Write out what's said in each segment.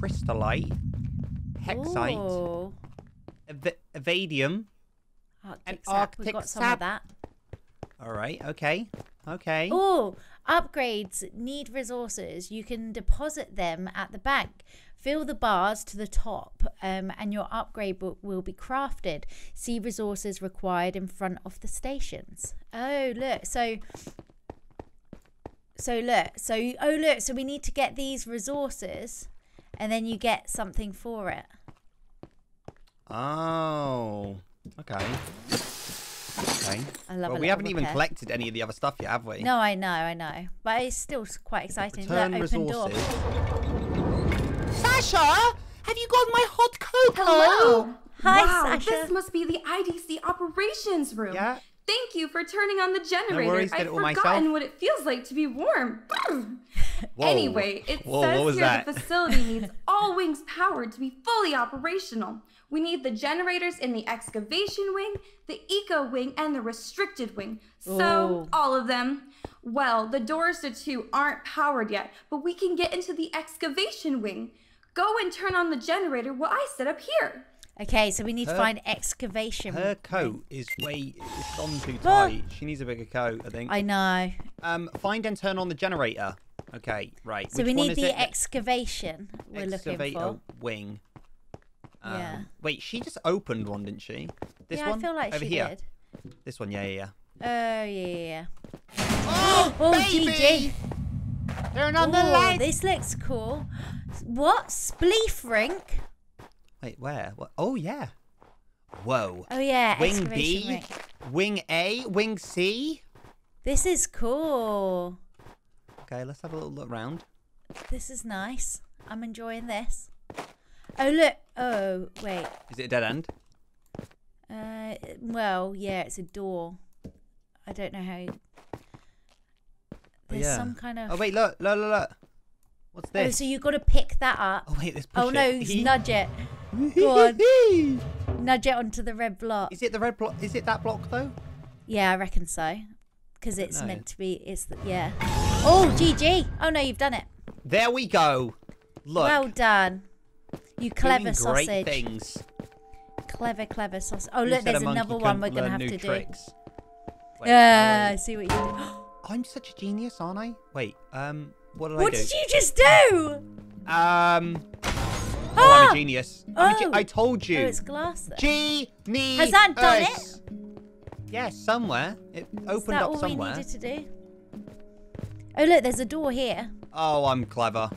crystallite, hexite, Ooh. ev- evadium. Arctic An sap. We've got Arctic some of that. All right. Okay. Okay. Oh, upgrades need resources. You can deposit them at the bank. Fill the bars to the top, um, and your upgrade book will be crafted. See resources required in front of the stations. Oh, look. So, so look. So, oh, look. So we need to get these resources, and then you get something for it. Oh. Okay. Okay. I love. Well, we haven't even repair. collected any of the other stuff yet, have we? No, I know, I know, but it's still quite exciting. Return Look, open door. resources. Sasha, have you got my hot cocoa? Hello. Hi, wow, Sasha. This must be the IDC operations room. Yeah. Thank you for turning on the generator. worries, I've it all forgotten myself. what it feels like to be warm. Whoa. Anyway, it Whoa, says what was here that? the facility needs all wings powered to be fully operational. We need the generators in the excavation wing, the eco wing, and the restricted wing. So, Ooh. all of them. Well, the doors to two aren't powered yet, but we can get into the excavation wing. Go and turn on the generator while I set up here. Okay, so we need to find excavation. Her coat is way it's gone too tight. She needs a bigger coat, I think. I know. Um, find and turn on the generator. Okay, right. So Which we need the it? excavation we're Excavator looking for. wing. Um, Yeah. Wait, she just opened one, didn't she? This yeah, one I feel like over she here. did. This one, yeah, yeah, yeah. Oh yeah, yeah. yeah. Oh, Oh, baby! Turn on the Ooh, light. this looks cool. What spleef rink? Wait, where? What? Oh, yeah. Whoa. Oh yeah, Wing B, rink. wing A, wing C. This is cool. Okay, let's have a little look round. This is nice. I'm enjoying this. Oh look. Oh wait. Is it a dead end? Uh, well, yeah, it's a door. I don't know how. There's yeah. some kind of. Oh wait, look, look, look, look. What's Oh, so you've got to pick that up. Oh wait, push Oh it. no, just nudge it. Go on. Nudge it onto the red block. Is it the red block? Is it that block though? Yeah, I reckon so. Because it's meant to be. It's the, yeah. Oh, GG. Oh no, you've done it. There we go. Look. Well done. You clever doing great sausage. things. Clever, clever sausage. Oh look, there's another one we're gonna have to tricks? do. Wait, Yeah, I see what you did. I'm such a genius, aren't I? Wait, um, what did what I do? What did you just do? Um, oh, I'm Ah! a genius. I'm a ge- Oh. I told you. Oh, it's glass there. Genius. Has that done it? Yes, somewhere. It opened up somewhere. Is that all we needed to do? Oh look, there's a door here. Oh, I'm clever.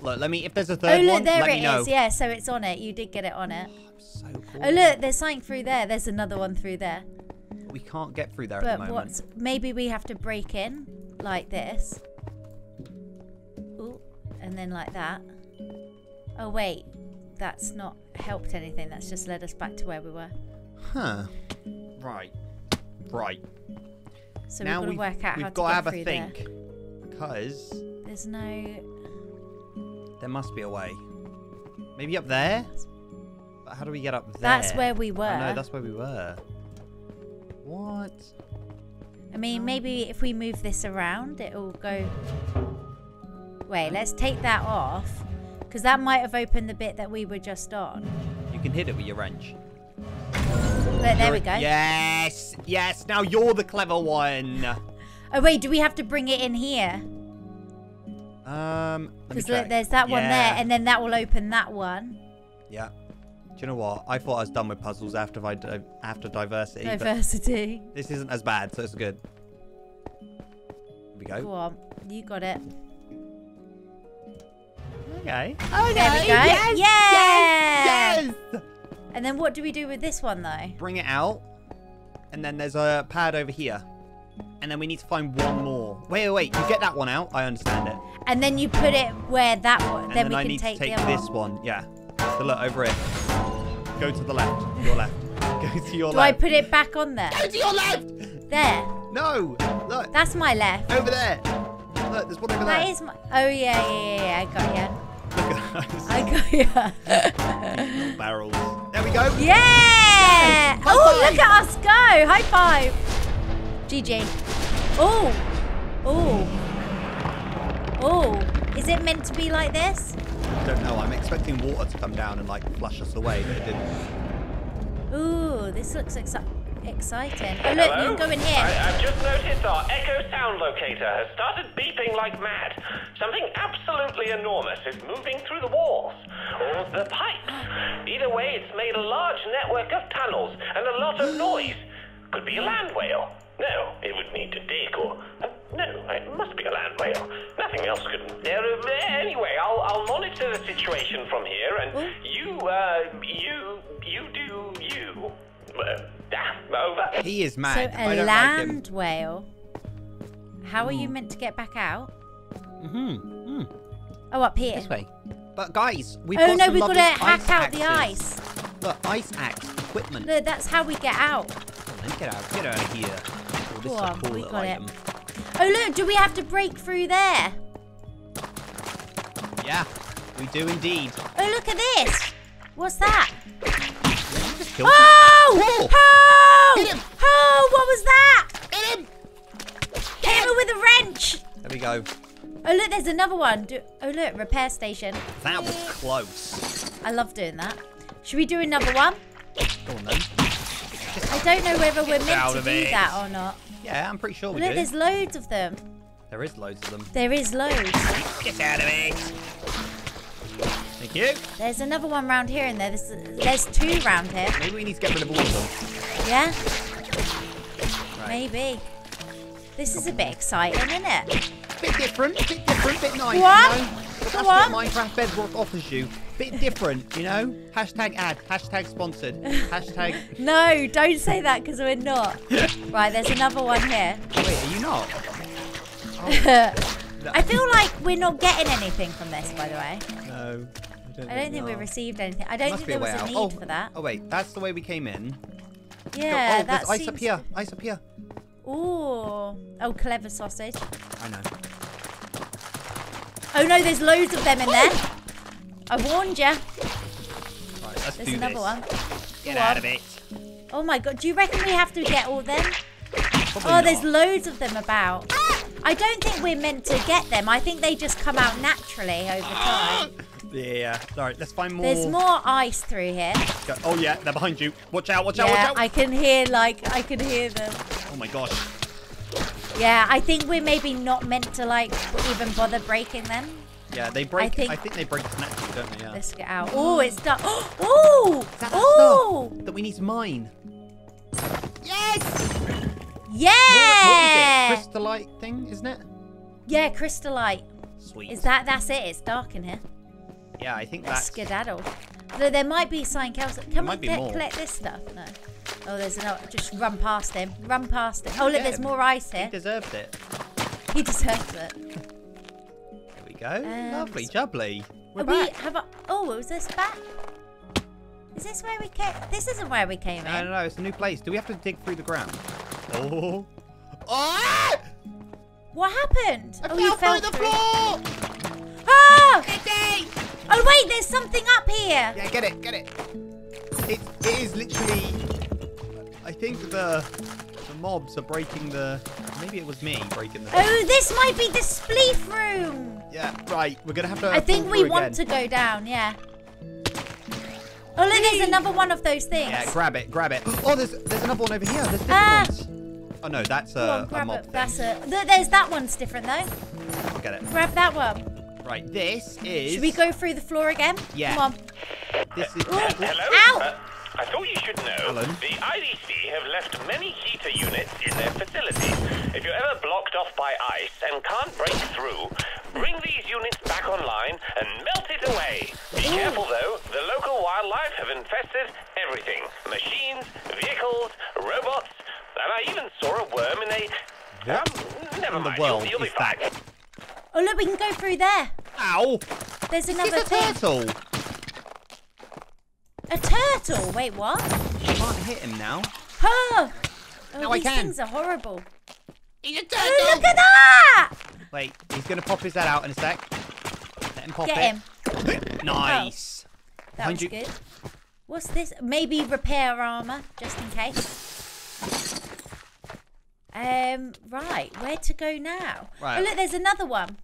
Look, let me. If there's a Oh third look, one, there let it know. is. Yeah, so it's on it. You did get it on it. Oh, I'm so cool. Oh look, there's something through there. There's another one through there. We can't get through there at But the moment. what's maybe we have to break in like this. Ooh, and then like that. Oh wait, that's not helped anything. That's just led us back to where we were. Huh. Right. Right. So now we've we've, got to work out we've how to got get to have a think. Because there. There's no. there must be a way. Maybe up there? But how do we get up there? That's where we Oh, were. no, that's where we were. What? I mean, maybe if we move this around, it'll go. Wait, let's take that off, because that might have opened the bit that we were just on. You can hit it with your wrench. But there You're- we go. Yes, yes. Now you're the clever one. Oh wait, do we have to bring it in here? Um, Because check. there's that one there, and then that will open that one. Yeah. Do you know what? I thought I was done with puzzles after I after diversity, Diversity. this isn't as bad, so it's good. Here we Go go. on, you got it. Okay. There we go. Yes. yeah! Yes. And then what do we do with this one though? Bring it out, and then there's a pad over here, and then we need to find one more. Wait, wait, wait. You get that one out. I understand it. And then you put it where that one. And then then, we I can need take, to take the this one. one. Yeah. So look over it. Go to the left. Your left. Go to your left. Do I put it back on there? Go to your left. There. No. Look. That's my left. Over there. Look, there's one over That there. is my. Oh yeah, yeah, yeah, yeah. I got you. Look at those I got you. barrels. There we go. yeah! Oh, look at us go! High five. GG. Oh. Oh. Oh. Is it meant to be like this? I don't know. I'm expecting water to come down and like flush us away, but it didn't. Ooh, this looks exci- exciting. Oh, look, you Hello? can go in here. I, I've just noticed our Echo sound locator has started beeping like mad. Something absolutely enormous is moving through the walls. Or the pipes. Either way, it's made a large network of tunnels and a lot of noise. Could be a land whale. No, it would need to dig or... Uh, no, it must be a land whale. Nothing else could... Uh, anyway, I'll, I'll monitor the situation from here and you, uh, you, you over. He is so mad. I a don't like land whale. How are you meant to get back out? Mm-hmm. Oh, up here. This way. But guys, we've Oh got no, some we've got to hack out the ice. Look, ice axe equipment. Look, that's how we get out. Let's get out. Get out of here. Oh, this Go is a on, cool we little got it. Oh look, do we have to break through there? Yeah, we do indeed. Oh look at this. What's that? Oh! Whoa! Go. Oh look, there's another one. Do- oh look, repair station. That was close. I love doing that. Should we do another one? Go on then. I don't know whether we're meant to do it. that or not. Yeah, I'm pretty sure we Look, do. there's loads of them. There is loads of them. There is loads. Get out of it. Thank you. There's another one round here and there. There's, there's two round here. Maybe we need to get rid of all of Yeah, them. Right. maybe. This is a bit exciting, isn't it? Bit different, a bit different, bit nice, Go on. you know? Go that's on. what Minecraft Bedrock offers you. Bit different, you know? Hashtag ad, hashtag sponsored, hashtag... No, don't say that because we're not. right, there's another one here. Wait, are you not? Oh. I feel like we're not getting anything from this, by the way. No. I don't, I don't think we received anything. I don't Must think a there was a out. need oh, for that. Oh wait, that's the way we came in. Yeah, oh, that there's ice seems... up here. Ice up here. Ooh. Oh, clever sausage. I know. Oh no, there's loads of them in there. I warned you. Right, let's There's do another this. one. Get Go out on. of it. Oh my god, do you reckon we have to get all them? Probably Oh, there's loads of them about. I don't think we're meant to get them. I think they just come out naturally over time. Yeah. Sorry. Let's find more. There's more ice through here. Oh yeah, they're behind you. Watch out! Watch out! Watch Yeah, out! I can hear like I can hear them. Oh my gosh. Yeah, I think we're maybe not meant to like even bother breaking them. Yeah, they break. I think- think, they break naturally, don't they? Yeah. Let's get out. Oh, it's dark. Oh, Is that the oh, that we need to mine? Yes. yeah. What, what is it? Crystallite thing, isn't it? Yeah, crystallite. Sweet. Is that? That's it. It's dark in here. Yeah, I think Let's that's. skedaddle. Though there might be something else. Can might we be get, more. collect this stuff? No. Oh, there's another. Just run past him. Run past him. Oh, look, there's more ice here. He here. deserved it. He deserves it. There we go. Um, Lovely, jubbly. We're Are we back. have a. Oh, was this back? Is this where we came? This isn't where we came I in. don't know. It's a new place. Do we have to dig through the ground? Oh. Oh! What happened? I oh, fell you fell through the through. floor. Ah! Kitty! Oh wait, there's something up here. Yeah, get it, get it. It, it is literally. I think the the mobs are breaking the. Maybe it was me breaking the. Oh, this might be the spleef room. Yeah, right. We're gonna have to. I think we through want to go down. Yeah. Oh, look, there's another one of those things. Yeah, grab it, grab it. Oh, there's there's another one over here. There's different Ah. ones. Oh no, that's a, on, a grab mob it. That's a. Th- There's that one's different though. I'll get it. Grab that one. Right, this is. Should we go through the floor again? Yeah. Come on. This is. Hello? Ow! Uh, I thought you should know Alan? the IDC have left many heater units in their facility. If you're ever blocked off by ice and can't break through, bring these units back online and melt it away. Be careful though, the local wildlife have infested everything. Machines, vehicles, robots, and I even saw a worm in a... What Um, never in the mind, world you'll, you'll be is that? fine. Oh look, we can go through there. Ow! There's another It's a thing. turtle. A turtle. Wait, what? You can't hit him now. Oh. Oh, Now I these can. things are horrible. He's a Oh, look at that! Wait, he's gonna pop his head out in a sec. Let him pop Get it. him. nice. That Behind was good. What's this? Maybe repair armor, just in case. Um, right, where to go now? Right. Oh, look, there's another one.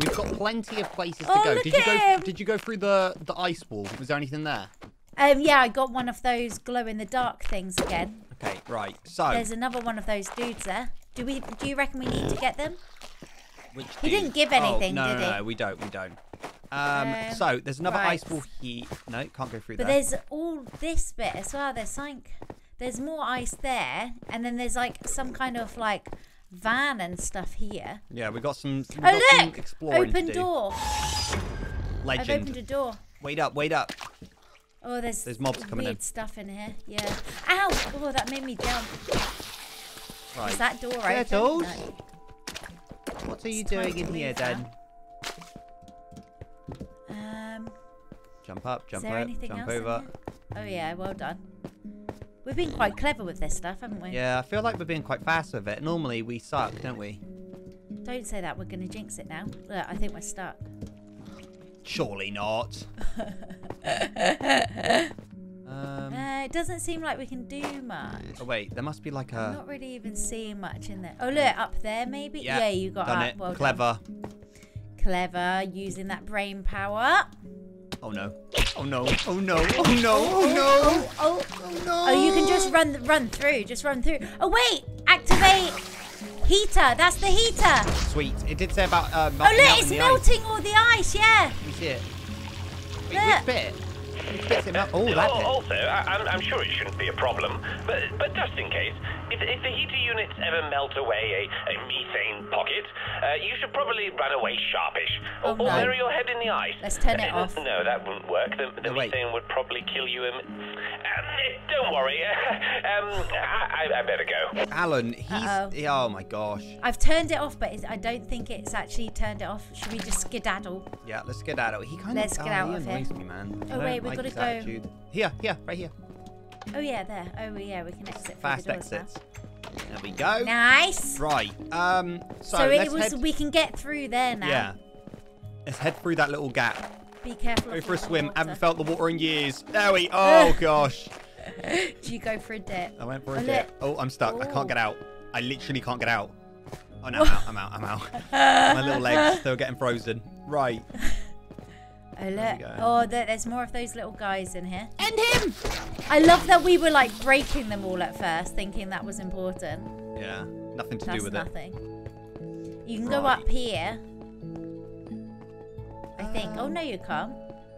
We've got plenty of places to Oh, go. look Did you go? Did you go through the the ice wall? Was there anything there? Um, yeah, I got one of those glow in the dark things again. Okay, right. So, There's another one of those dudes there. Do we? Do you reckon we need to get them? which he dude? didn't give Oh, anything, no, did no, he? No, we don't. We don't. Um, Um, so there's another right. ice wall here. No, can't go through But there. there's all this bit as well. There's like, there's more ice there, and then there's like some kind of like van and stuff here. Yeah, we got some. We Oh got some look! exploring Open door. I've Legend. opened a door. Wait up, wait up. Oh, there's There's mobs coming weird in. stuff in here. Yeah. Ow! Oh, that made me jump. Right. Is that door Turtles? open? No. What are you It's doing in here, move then? Um, Jump up, jump up, jump over. Oh yeah, well done. We've been quite clever with this stuff, haven't we? Yeah, I feel like we're being quite fast with it. Normally we suck, don't we? Don't say that. We're gonna jinx it now. Look, I think we're stuck. Surely not. um, Uh, it doesn't seem like we can do much. oh wait, there must be like I'm a. not really even seeing much in there. Oh look, up there maybe. Yeah, you got done up. it. Well done. Clever. Clever, using that brain power. Oh no. Oh no. Oh no. Oh no. Oh no. Oh, Oh no. oh, you can just run run through. Just run through. Oh wait, activate heater. That's the heater. Sweet. It did say about uh, Oh look, it's in the ice. melting all the ice. Yeah. Can you see it? Wait, Look. which bit? Which bit's it melt? Oh, that bit. Also, I, I'm, I'm sure it shouldn't be a problem, but but just in case, if, if the heater units ever melt away a, a methane pocket, uh, you should probably run away sharpish, or, Oh, or bury your head in the ice. Let's turn it Uh, off. No, that wouldn't work. The, the No, wait. methane would probably kill you. Um, um, don't worry. um, I, I- I better go. Alan, he's. Uh-oh. Oh my gosh. I've turned it off, but it's, I don't think it's actually turned it off. Should we just skedaddle? Yeah, let's get out of He kind Let's of. get oh, out he of here. annoys me, man. Oh, wait, we've like gotta go. attitude. Here, here, right here. Oh yeah, there. Oh yeah, we can exit Fast the doors now. There we go. Nice. Right. Um. So, So, let's it was. head. We can get through there now. Yeah. Let's head through that little gap. Be careful. Go for a swim. Haven't felt the water in years. There we. Oh gosh. Do you go for a dip? I went for a dip. Oh, I'm stuck. I Oh. can't get out. I literally can't get out. Oh no, I'm out. I'm out. I'm out. My little legs, they're getting frozen. Right. Oh we look. go. Oh, there, there's more of those little guys in here. End him. I love that we were like breaking them all at first, thinking that was important. Yeah. Nothing to That's do with nothing. You can go up here. I think. Oh no, you can't.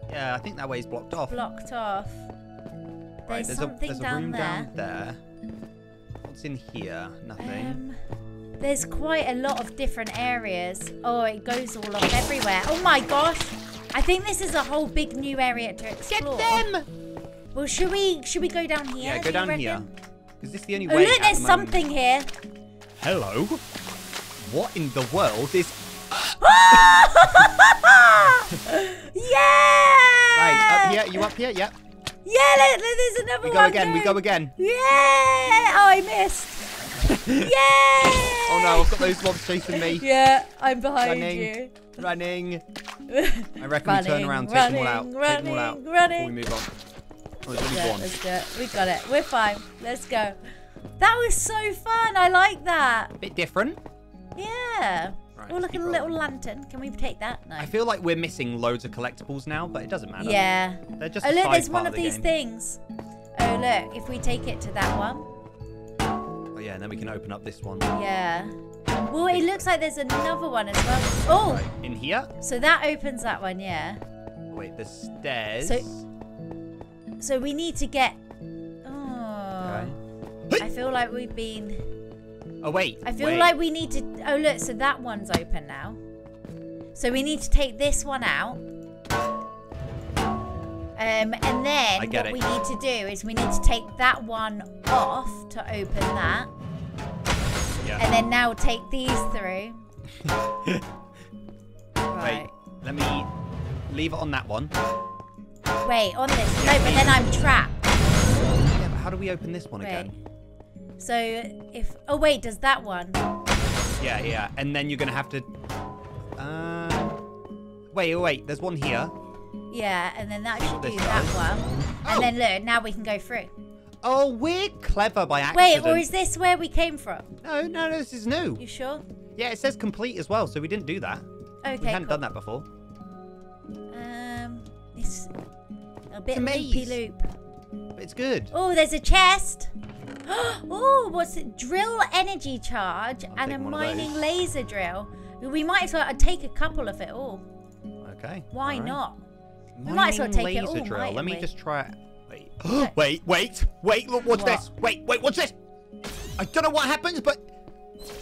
Yeah, I think that way's blocked off. Blocked off. right. There's, There's a something there's a down room there. down there. What's in here? Nothing. Um, there's quite a lot of different areas. Oh, it goes all off everywhere. Oh my gosh! I think this is a whole big new area to explore. Get them! Well, should we should we go down here? Yeah, go you down here. Is this the only Oh way? look, there's the something here. Hello. What in the world is? yeah! Right, up here. You up here? Yep. Yeah, look, look, there's another We one. We go again. We go again. Yeah! Oh, I missed. Yeah! Oh no, I've got those mobs chasing me. Yeah, I'm behind Running. you. Running. I reckon we turn around, take them all out, running, take them all out running, before running. we move on. Oh, there's only Yeah, one. let's do it. We got it. We're fine. Let's go. That was so fun. I like that. A Bit different. Yeah. Right, oh, look at a little lantern. Can we take that? No. I feel like we're missing loads of collectibles now, but it doesn't matter. yeah. They're just Oh, look, there's one of the these game. things. Oh, look. If we take it to that one. Yeah, and then we can open up this one. Yeah. Well, it looks like there's another one as well. Oh, Right, in here. so that opens that one, yeah. Wait, the stairs. So- So we need to get. Oh. Okay. I feel like we've been. Oh wait. I feel wait. like we need to. Oh, look, so that one's open now. So we need to take this one out. Um, and then what it. we need to do is we need to take that one off to open that. Yeah. And then now take these through. Wait, Right. let me leave it on that one. Wait, on this. No, but then I'm trapped. Yeah, but how do we open this one Wait. again? So if. Oh, wait, does that one? Yeah, yeah. And then you're gonna have to. Um. Wait, wait. There's one here. Yeah, and then that should do that one. Oh. And then look, now we can go through. Oh, we're clever by accident. Wait, or is this where we came from? No, no, no, this is new. You sure? Yeah, it says complete as well, so we didn't do that. Okay. we hadn't cool. done that before. Um, it's a bit of a loopy loop. It's good. Oh, there's a chest. oh, what's it? Drill energy charge and a take one of mining laser drill. We might as well take a couple of it all. Okay. Why alright. not? We might as well take it all, drill. Let me we? just try it. Wait. wait, wait, wait. Look, what's What? this? Wait, wait, what's this? I don't know what happens, but.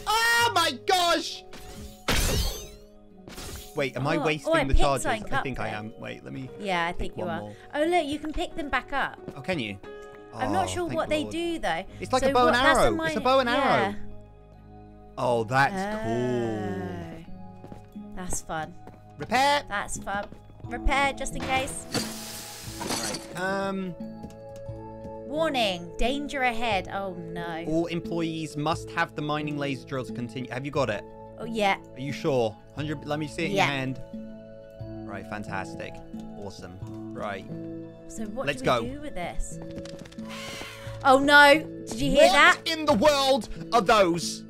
Oh my gosh! Wait, am I Oh, wasting oh, I the charges? I think I am. Wait, let me. Yeah, I think you are. more. Oh, look, you can pick them back up. Oh, can you? I'm not Oh, sure what they do though. It's like So a bow and what- arrow. the It's a bow and yeah. arrow. Oh, that's Oh, That's fun. Repair. That's fun. Repair just in case. Right. Um. Warning, danger ahead. Oh no. All employees must have the mining laser drill to continue. Have you got it? Oh yeah. Are you sure? 100. Let me see it in your hand. Right. Fantastic. Awesome. Right. So what Let's do we go. do with this? Oh no! Did you hear what that? What in the world are those?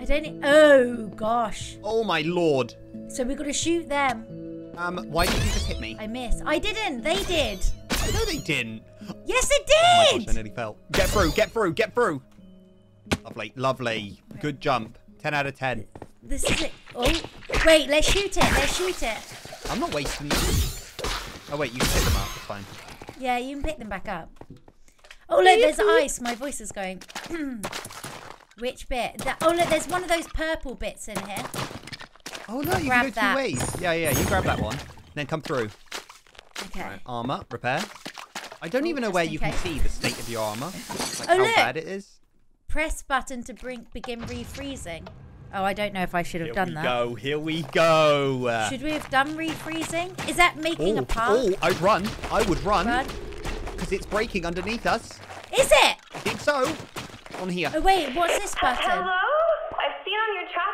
I don't. Oh gosh! Oh my lord. So we got to shoot them. Um. Why did you just hit me? I missed. I didn't. They did. No, they didn't. Yes, it Oh did. gosh, I nearly fell. Get through. Get through. Get through. Lovely. Lovely. Good jump. 10 out of 10. this is it. Oh, wait. Let's shoot it. Let's shoot it. I'm not wasting these. Oh wait, you can pick them up. It's fine. Yeah, you can pick them back up. Oh look, there's ice. My voice is going. Which bit? That, oh look, there's one of those purple bits in here. Oh no, you Grab can go two that. ways. Yeah, yeah. You grab that one. Then come through. Okay. Right, armor, repair. I don't Oh, even know where in you can see the state of your armor. Like Oh, how look. bad it is. Press button to bring begin refreezing. Oh, I don't know if I should have Here done we that. go. Here we go. Should we have done refreezing? Is that making oh, a path? oh, I run. I would run Run. because it's breaking underneath us. Is it? I think so. On here. Oh wait, what's this button? Hello?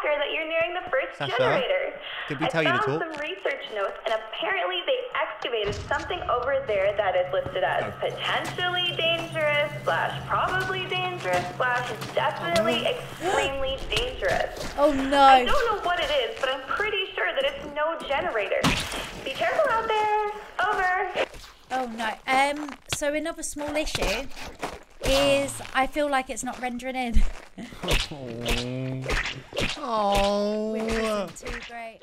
I've seen on your tracker that you're nearing the first Sasha, generator. did we I tell you to found talk? some research notes, and apparently they excavated something over there that is listed as Oh. potentially dangerous, slash probably dangerous, slash definitely extremely dangerous. Oh no! I don't know what it is, but I'm pretty sure that it's no generator. Be careful out there. Over. Oh no. Um. So another small issue is I feel like it's not rendering in, Oh. too great.